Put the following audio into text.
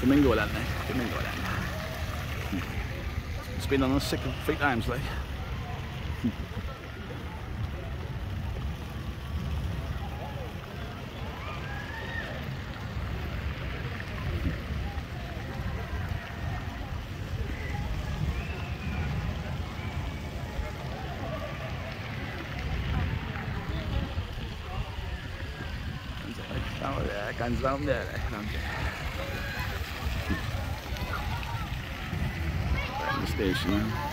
Domingo lang eh. Domingo lang. It's been on us sick of three times like. Stavo there, guns down there. Down there. Station.